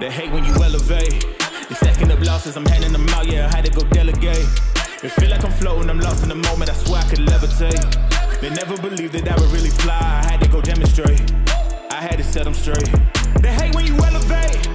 They hate when you elevate. They stacking up losses, I'm handing them out, yeah, I had to go delegate. It feel like I'm floating, I'm lost in the moment, I swear I could levitate. They never believed that I would really fly, I had to go demonstrate. I had to set them straight. They hate when you elevate,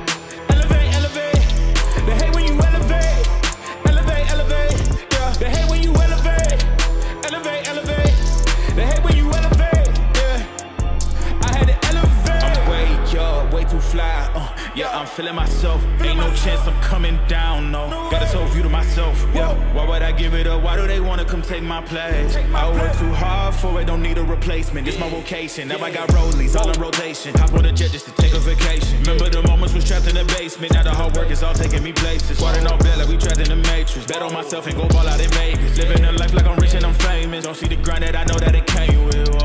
feeling myself. Ain't no chance I'm coming down, no. Got a soul view to myself, yeah. Why would I give it up? Why do they wanna come take my place? I work too hard for it, don't need a replacement. This my vocation. Now I got rollies all in rotation. Hop on a jet just to take a vacation. Remember the moments was trapped in the basement. Now the hard work is all taking me places. Water on bed like we trapped in the matrix. Bet on myself and go ball out in Vegas. Living a life like I'm rich and I'm famous. Don't see the grind that I know that it came with.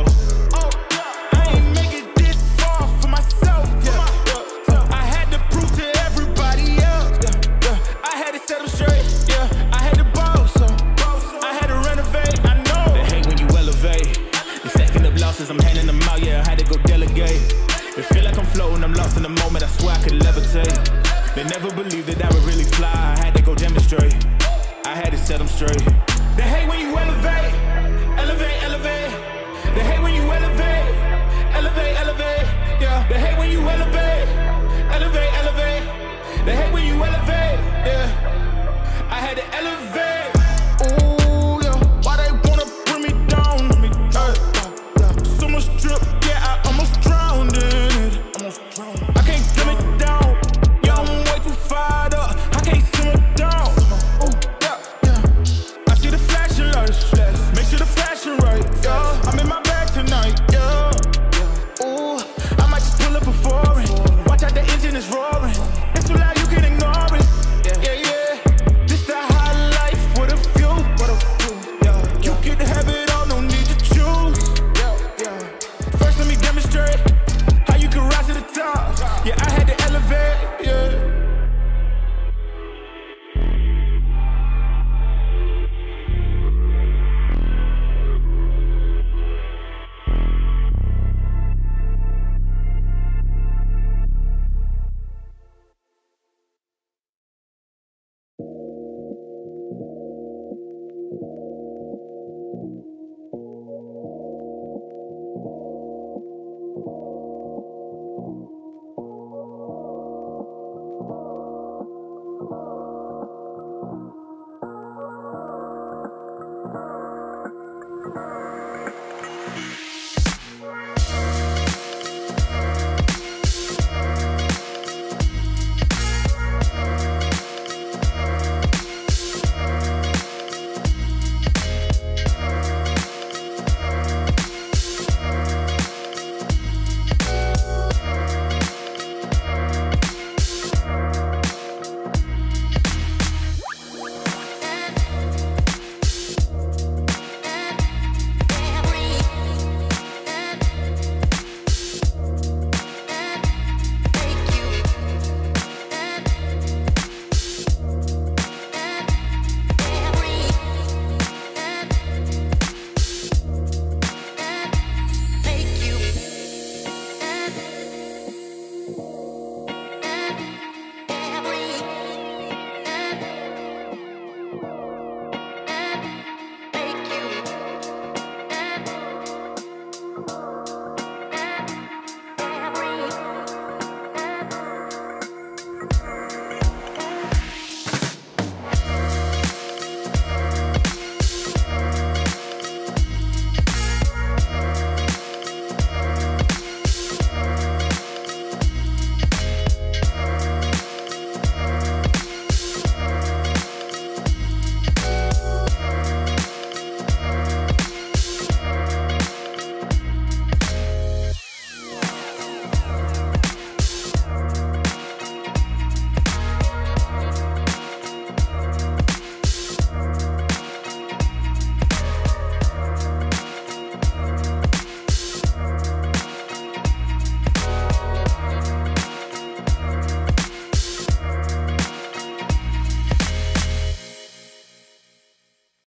They never believed that I would really fly. I had to go demonstrate. I had to set them straight. They hate when you elevate. Elevate, elevate. They hate when you. Elevate,